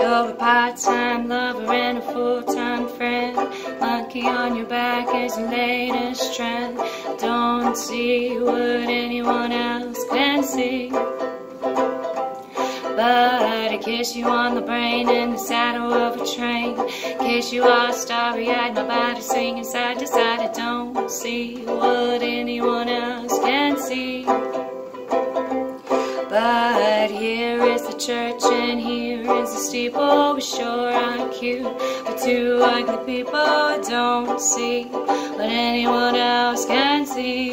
You're a part-time lover and a full-time friend. Monkey on your back is your latest trend. Don't see what anyone else can see but I kiss you on the brain in the saddle of a train. Kiss you all starry-eyed, my body swinging side to side. I don't see what anyone else can see. But here is the church and here is the steeple. We sure are cute, but two ugly people don't see what anyone else can see.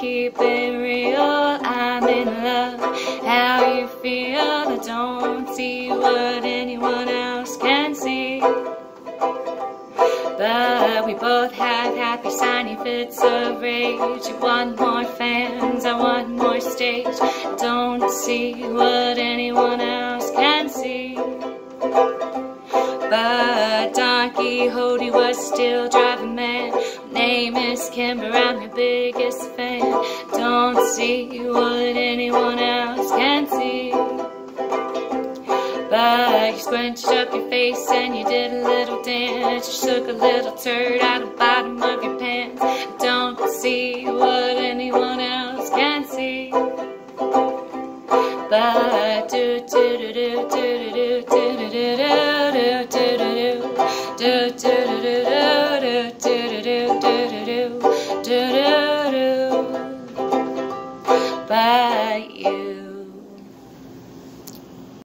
keep it real. I'm in love. How you feel? I don't see what anyone else can see. But we both have happy signy fits of rage. You want more fans, I want more stage. Don't see what anyone else can see. But Don Quixote was still driving mad. Name is Kimber, I'm your biggest fan. Don't see what anyone else can see. But you scrunched up your face and you did a little dance. You shook a little turd out the bottom of your pants. Don't see what anyone else can see. But do do do do do do do do do do do do do do do by you.